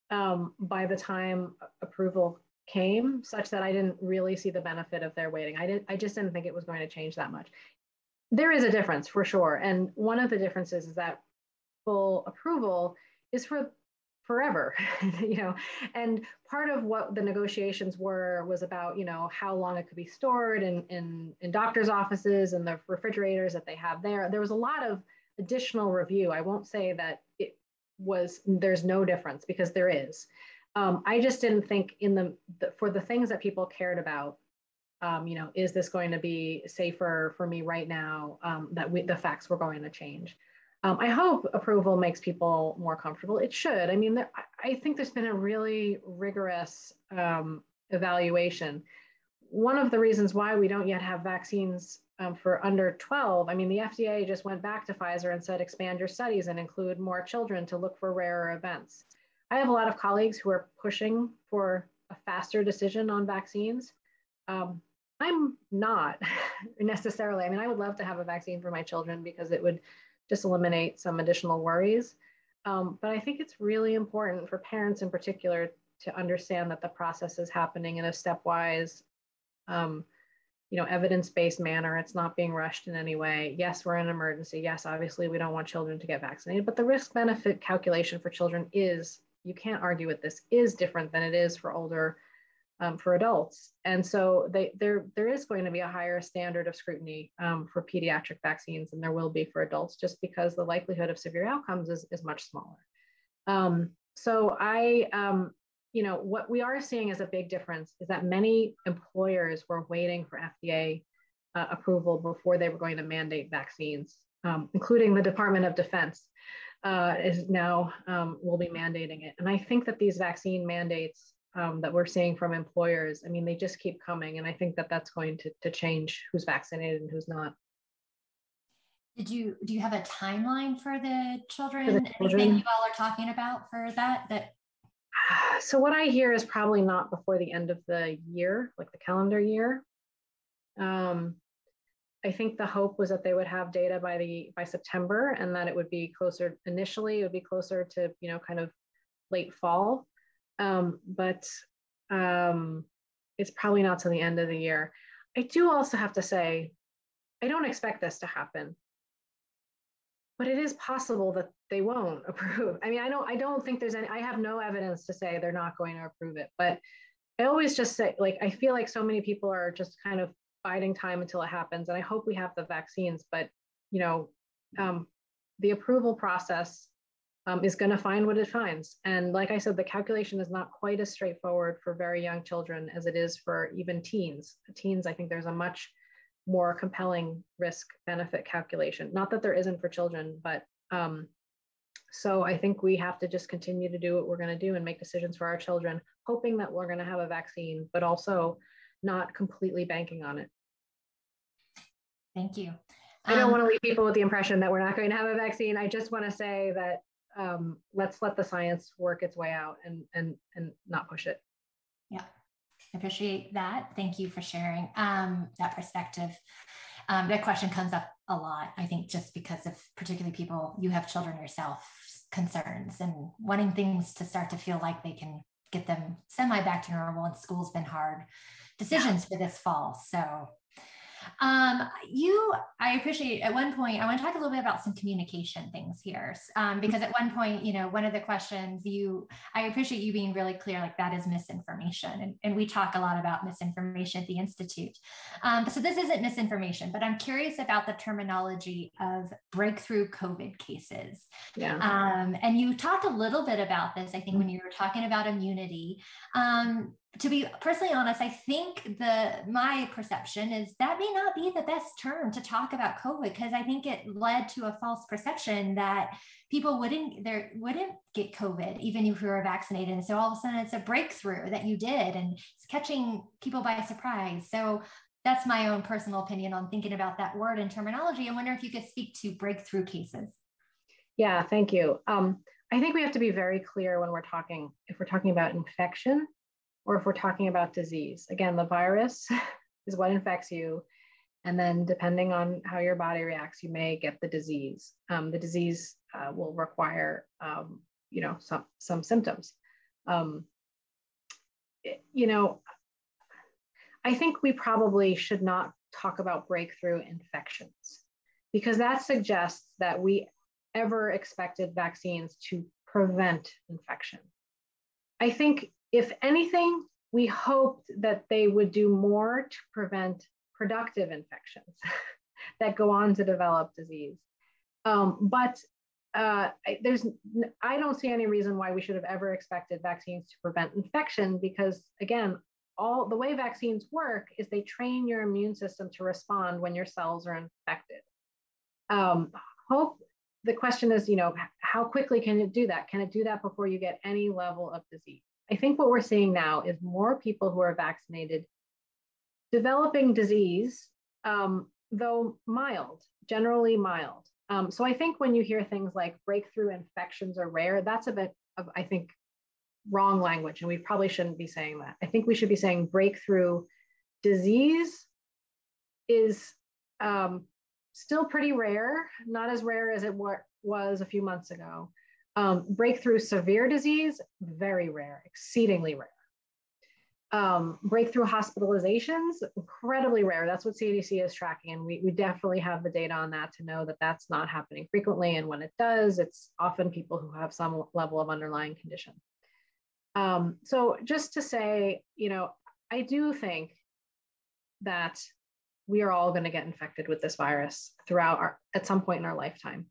um, by the time approval came, such that I didn't really see the benefit of their waiting. I didn't I just didn't think it was going to change that much. There is a difference for sure, and one of the differences is that full approval is for forever <laughs> you know? And part of what the negotiations were was about you know how long it could be stored in in, in doctors offices and the refrigerators that they have there. There was a lot of additional review. I won't say that it was there's no difference because there is um, i just didn't think in the, the, for the things that people cared about um, you know is this going to be safer for me right now um, that we, the facts were going to change um, I hope approval makes people more comfortable. It should. I mean, there, I think there's been a really rigorous um, evaluation. One of the reasons why we don't yet have vaccines um, for under 12, I mean, the FDA just went back to Pfizer and said expand your studies and include more children to look for rarer events. I have a lot of colleagues who are pushing for a faster decision on vaccines. Um, I'm not <laughs> necessarily. I mean, I would love to have a vaccine for my children because it would just eliminate some additional worries. Um, but I think it's really important for parents in particular to understand that the process is happening in a stepwise, um, you know, evidence-based manner. It's not being rushed in any way. Yes, we're in an emergency. Yes, obviously we don't want children to get vaccinated, but the risk-benefit calculation for children is, you can't argue with this, is different than it is for older um, for adults. And so they, there, there is going to be a higher standard of scrutiny um, for pediatric vaccines than there will be for adults, just because the likelihood of severe outcomes is, is much smaller. Um, so I, um, you know, what we are seeing as a big difference is that many employers were waiting for FDA uh, approval before they were going to mandate vaccines, um, including the Department of Defense. Uh, is now um, will be mandating it, and I think that these vaccine mandates um, that we're seeing from employers, I mean, they just keep coming. And I think that that's going to, to change who's vaccinated and who's not. Did you do you have a timeline for the children? For the children? Anything you all are talking about for that? That <sighs> so what I hear is probably not before the end of the year, like the calendar year. Um, I think the hope was that they would have data by the by September, and that it would be closer. Initially, it would be closer to you know kind of late fall, um, but um, it's probably not till the end of the year. I do also have to say, I don't expect this to happen but it is possible that they won't <laughs> approve. I mean, I don't, I don't think there's any, I have no evidence to say they're not going to approve it, but I always just say, like, I feel like so many people are just kind of biding time until it happens. And I hope we have the vaccines, but, you know, um, the approval process um, is going to find what it finds. And like I said, the calculation is not quite as straightforward for very young children as it is for even teens. Teens, I think there's a much more compelling risk benefit calculation. Not that there isn't for children, but um, so I think we have to just continue to do what we're going to do and make decisions for our children, hoping that we're going to have a vaccine, but also not completely banking on it. Thank you. I don't um, want to leave people with the impression that we're not going to have a vaccine. I just want to say that um, let's let the science work its way out and and and not push it. Yeah appreciate that. Thank you for sharing um, that perspective. Um, that question comes up a lot, I think, just because of particularly people, you have children yourself, concerns and wanting things to start to feel like they can get them semi back to normal and school's been hard decisions yeah. for this fall. So um, you, I appreciate at one point, I want to talk a little bit about some communication things here. Um, because at one point, you know, one of the questions you, I appreciate you being really clear, like that is misinformation. And, and we talk a lot about misinformation at the Institute. Um, so this isn't misinformation, but I'm curious about the terminology of breakthrough COVID cases. Yeah. Um, and you talked a little bit about this, I think, when you were talking about immunity. Um, to be personally honest, I think the my perception is that may not be the best term to talk about COVID because I think it led to a false perception that people wouldn't there wouldn't get COVID even if you were vaccinated. And so all of a sudden it's a breakthrough that you did and it's catching people by surprise. So that's my own personal opinion on thinking about that word and terminology. I wonder if you could speak to breakthrough cases. Yeah, thank you. Um, I think we have to be very clear when we're talking, if we're talking about infection or if we're talking about disease. Again, the virus <laughs> is what infects you. And then, depending on how your body reacts, you may get the disease. Um, the disease uh, will require, um, you know, some some symptoms. Um, it, you know, I think we probably should not talk about breakthrough infections because that suggests that we ever expected vaccines to prevent infection. I think if anything, we hoped that they would do more to prevent productive infections <laughs> that go on to develop disease. Um, but uh, there's, I don't see any reason why we should have ever expected vaccines to prevent infection because, again, all the way vaccines work is they train your immune system to respond when your cells are infected. Um, hope the question is, you know, how quickly can it do that? Can it do that before you get any level of disease? I think what we're seeing now is more people who are vaccinated developing disease, um, though mild, generally mild. Um, so I think when you hear things like breakthrough infections are rare, that's a bit of, I think, wrong language. And we probably shouldn't be saying that. I think we should be saying breakthrough disease is um, still pretty rare, not as rare as it was a few months ago. Um, breakthrough severe disease, very rare, exceedingly rare. Um, breakthrough hospitalizations, incredibly rare. That's what CDC is tracking. And we, we definitely have the data on that to know that that's not happening frequently. And when it does, it's often people who have some level of underlying condition. Um, so just to say, you know, I do think that we are all going to get infected with this virus throughout our, at some point in our lifetime.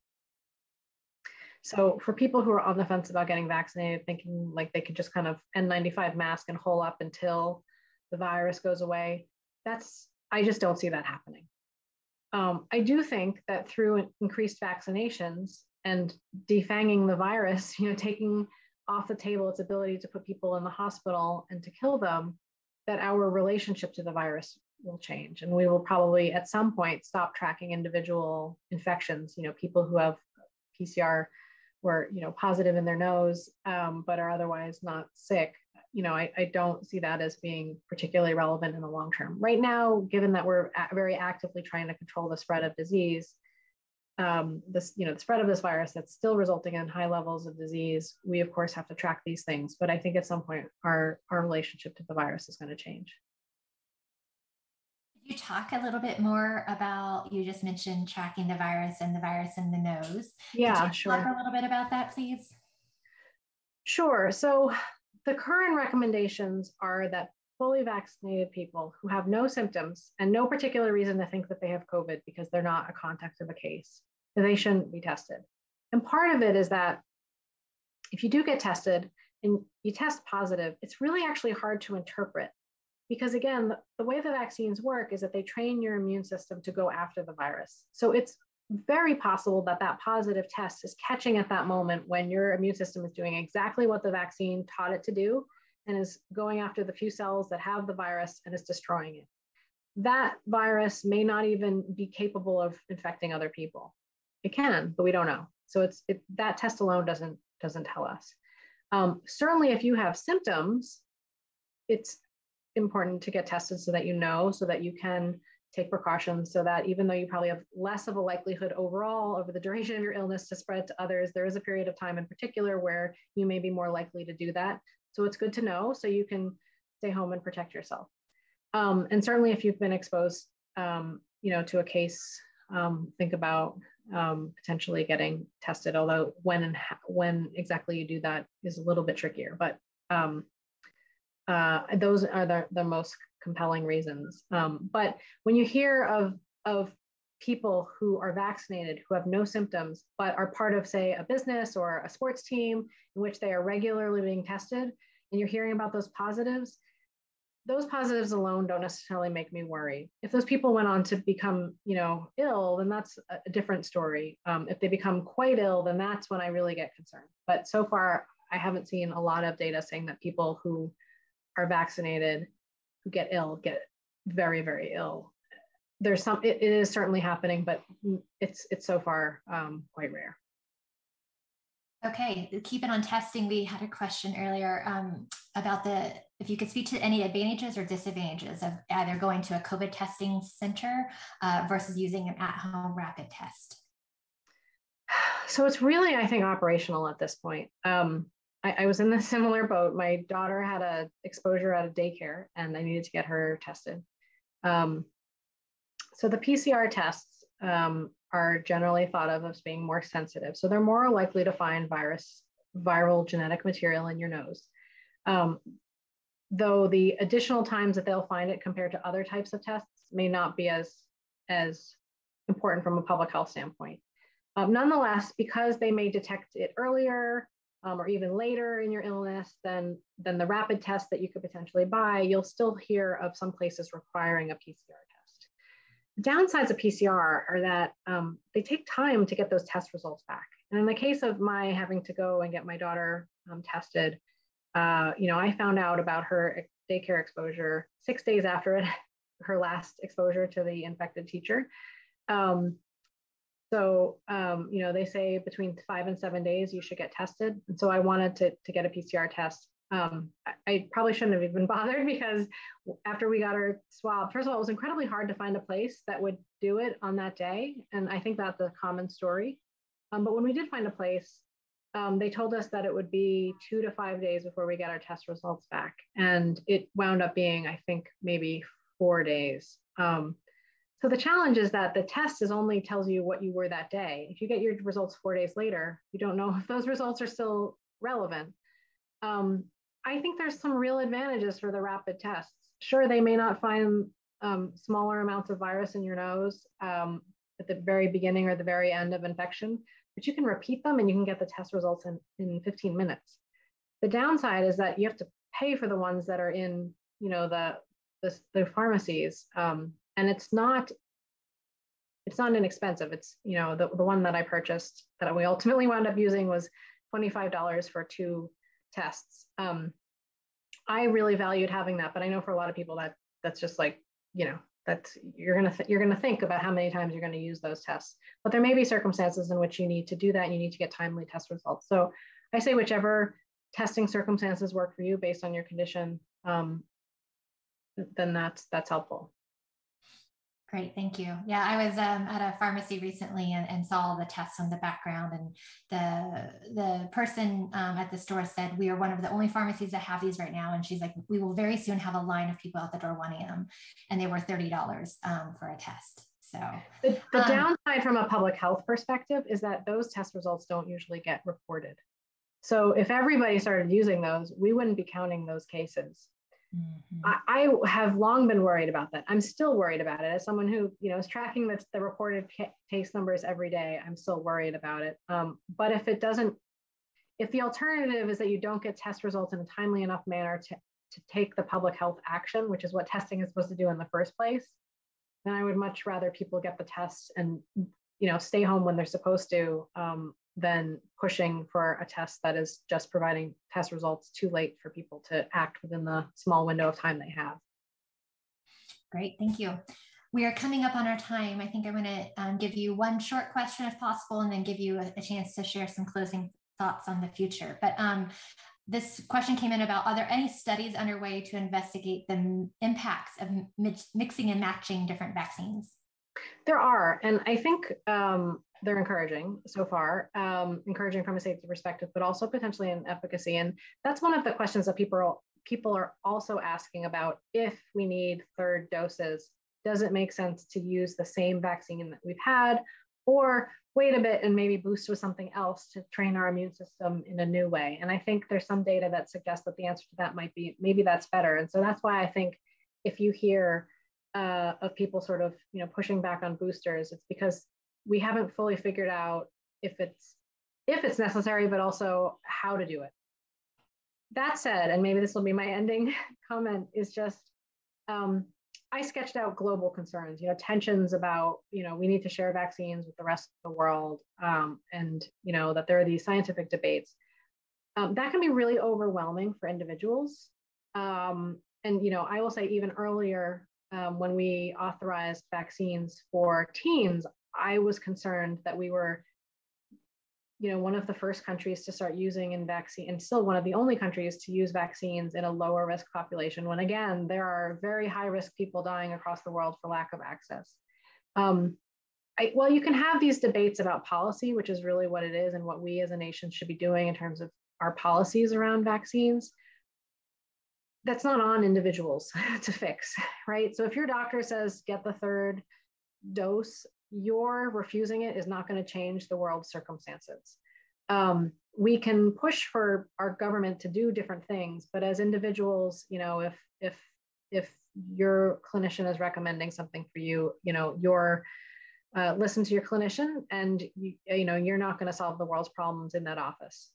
So for people who are on the fence about getting vaccinated, thinking like they could just kind of N95 mask and hole up until the virus goes away, that's I just don't see that happening. Um, I do think that through increased vaccinations and defanging the virus, <laughs> you know, taking off the table its ability to put people in the hospital and to kill them, that our relationship to the virus will change. And we will probably at some point stop tracking individual infections, you know, people who have PCR were, you know, positive in their nose, um, but are otherwise not sick. You know, I, I don't see that as being particularly relevant in the long term. Right now, given that we're very actively trying to control the spread of disease, um, this, you know, the spread of this virus that's still resulting in high levels of disease, we of course have to track these things. But I think at some point our our relationship to the virus is going to change. Talk a little bit more about? You just mentioned tracking the virus and the virus in the nose. Yeah, sure. Talk a little bit about that, please. Sure. So the current recommendations are that fully vaccinated people who have no symptoms and no particular reason to think that they have COVID because they're not a contact of a case they shouldn't be tested. And part of it is that if you do get tested and you test positive, it's really actually hard to interpret because again, the, way the vaccines work is that they train your immune system to go after the virus. So it's very possible that that positive test is catching at that moment when your immune system is doing exactly what the vaccine taught it to do and is going after the few cells that have the virus and is destroying it. That virus may not even be capable of infecting other people. It can, but we don't know. So it's it, that test alone doesn't doesn't tell us. Um, certainly, if you have symptoms, it's important to get tested so that you know, so that you can take precautions, so that even though you probably have less of a likelihood overall over the duration of your illness to spread to others, there is a period of time in particular where you may be more likely to do that. So it's good to know so you can stay home and protect yourself. Um, and certainly, if you've been exposed, um, you know, to a case, um, think about um, potentially getting tested. Although when and when exactly you do that is a little bit trickier, but um, uh, those are the, the most compelling reasons. Um, but when you hear of of people who are vaccinated who have no symptoms but are part of say a business or a sports team in which they are regularly being tested and you're hearing about those positives those positives alone don't necessarily make me worry. If those people went on to become, you know, ill, then that's a different story. Um, if they become quite ill, then that's when I really get concerned. But so far, I haven't seen a lot of data saying that people who are vaccinated who get ill get very, very ill. There's some, it, it is certainly happening, but it's it's so far um, quite rare. Okay, keeping on testing, we had a question earlier um, about the if you could speak to any advantages or disadvantages of either going to a COVID testing center uh, versus using an at-home rapid test. <sighs> So it's really, I think, operational at this point. Um, I, I, was in a <laughs> similar boat. My daughter had a exposure at a daycare, and I needed to get her tested. Um, so the PCR tests um, are generally thought of as being more sensitive. So they're more likely to find virus, viral genetic material in your nose. Um, though the additional times that they'll find it compared to other types of tests may not be as, as important from a public health standpoint. Um, nonetheless, because they may detect it earlier um, or even later in your illness than, than the rapid test that you could potentially buy, you'll still hear of some places requiring a PCR test. the downsides of PCR are that um, they take time to get those test results back. And in the case of my having to go and get my daughter um, tested, uh, you know, I found out about her daycare exposure six days after it, <laughs> her last exposure to the infected teacher. Um, so, um, you know, they say between five and seven days you should get tested. And so I wanted to, to get a PCR test um, I probably shouldn't have even <laughs> bothered because after we got our swab, first of all, it was incredibly hard to find a place that would do it on that day. And I think that's a common story. Um, but when we did find a place, um, they told us that it would be two to five days before we get our test results back. And it wound up being, I think, maybe four days. Um, so the challenge is that the test is only tells you what you were that day. If you get your results four days later, you don't know <laughs> if those results are still relevant. Um, I think there's some real advantages for the rapid tests. Sure, they may not find um, smaller amounts of virus in your nose um, at the very beginning or the very end of infection, but you can repeat them and you can get the test results in, in 15 minutes. The downside is that you have to pay for the ones that are in, you know, the the, the pharmacies, um, and it's not it's not inexpensive. It's you know the the one that I purchased that we ultimately wound up using was $25 for two tests. Um, I really valued having that, but I know for a lot of people that that's just like, you know, that you're gonna th- you're gonna think about how many times you're gonna use those tests. But there may be circumstances in which you need to do that and you need to get timely test results. So I say whichever testing circumstances work for you based on your condition, um, then that's that's helpful. Great, thank you. Yeah, I was um, at a pharmacy recently and, and, saw all the tests on the background, and the the person um, at the store said we are one of the only pharmacies that have these right now, and she's like, we will very soon have a line of people out the door wanting them, and they were thirty dollars um, for a test. So the, the um, downside from a public health perspective is that those test results don't usually get reported. So if everybody started using those, we wouldn't be counting those cases. Mm-hmm. I, I, have long been worried about that. I'm still worried about it. As someone who, you know, is tracking the, the reported case numbers every day, I'm still worried about it. Um, but if it doesn't, if the alternative is that you don't get test results in a timely enough manner to, to take the public health action, which is what testing is supposed to do in the first place, then I would much rather people get the tests and, you know, stay home when they're supposed to um, than pushing for a test that is just providing test results too late for people to act within the small window of time they have. Great, thank you. We are coming up on our time. I think I'm going to um, give you one short question if possible, and then give you a, a, chance to share some closing thoughts on the future. But um, this question came in about Are there any studies underway to investigate the impacts of mixing and matching different vaccines? There are, and I think um, they're encouraging so far, um, encouraging from a safety perspective, but also potentially in efficacy. And that's one of the questions that people are, people are also asking about if we need third doses. Does it make sense to use the same vaccine that we've had, or wait a bit and maybe boost with something else to train our immune system in a new way? And I think there's some data that suggests that the answer to that might be maybe that's better. And so that's why I think if you hear uh, of people sort of you know pushing back on boosters, it's because we haven't fully figured out if it's if it's necessary, but also how to do it. That said, and maybe this will be my ending <laughs> comment, is just um, I sketched out global concerns, you know, tensions about, you know, we need to share vaccines with the rest of the world, um, and you know that there are these scientific debates. Um, that can be really overwhelming for individuals. Um, and you know, I will say even earlier um, when we authorized vaccines for teens, I was concerned that we were, you know, one of the first countries to start using in vaccine, and still one of the only countries to use vaccines in a lower risk population. When again, there are very high risk people dying across the world for lack of access. Um, I, well, you can have these debates about policy, which is really what it is, and what we as a nation should be doing in terms of our policies around vaccines that's not on individuals <laughs> to fix, right? So if your doctor says get the third dose, your refusing it is not going to change the world's circumstances. Um, we can push for our government to do different things, but as individuals, you know, if if if your clinician is recommending something for you, you know, your uh, listen to your clinician, and you, you know, you're not going to solve the world's problems in that office.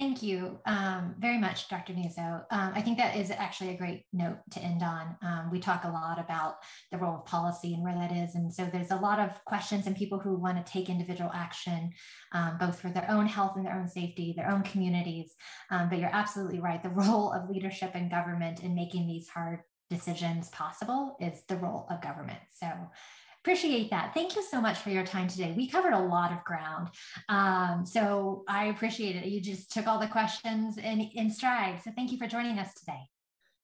Thank you um, very much, Dr. Nuzzo. Um, I think that is actually a great note to end on. Um, we talk a lot about the role of policy and where that is. And so there's a lot of questions and people who want to take individual action, um, both for their own health and their own safety, their own communities. Um, but you're absolutely right. The role of leadership and government in making these hard decisions possible is the role of government. So Appreciate that. Thank you so much for your time today. We covered a lot of ground. Um, so I appreciate it. You just took all the questions in, in stride. So thank you for joining us today.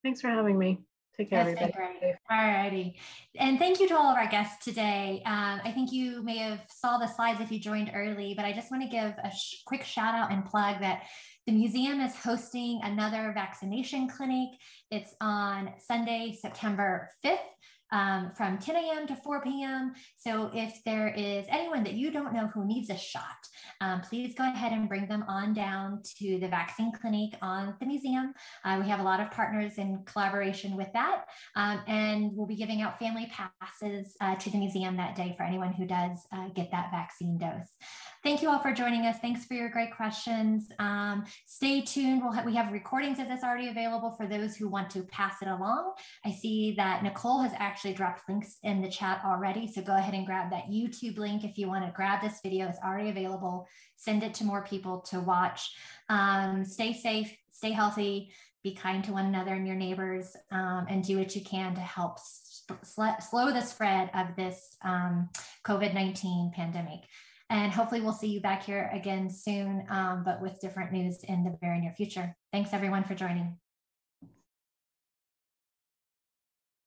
Thanks for having me. Take care, That's everybody. Great. All righty. And thank you to all of our guests today. Um, I think you may have saw the slides if you joined early, but I just want to give a sh- quick shout out and plug that the museum is hosting another vaccination clinic. It's on Sunday, September 5th um, from 10 a.m. to 4 p.m. So if there is anyone that you don't know who needs a shot, um, please go ahead and bring them on down to the vaccine clinic on the museum. Uh, we have a lot of partners in collaboration with that. Um, and we'll be giving out family passes uh, to the museum that day for anyone who does uh, get that vaccine dose. Thank you all for joining us. Thanks for your great questions. Um, stay tuned. We'll we have recordings of this already available for those who want to pass it along. I see that Nicole has actually actually dropped links in the chat already. So go ahead and grab that YouTube link if you want to grab this video. It's already available. Send it to more people to watch. Um, stay safe, stay healthy, be kind to one another and your neighbors, um, and do what you can to help slow the spread of this um, COVID 19 pandemic. And hopefully, we'll see you back here again soon, um, but with different news in the very near future. Thanks, everyone, for joining.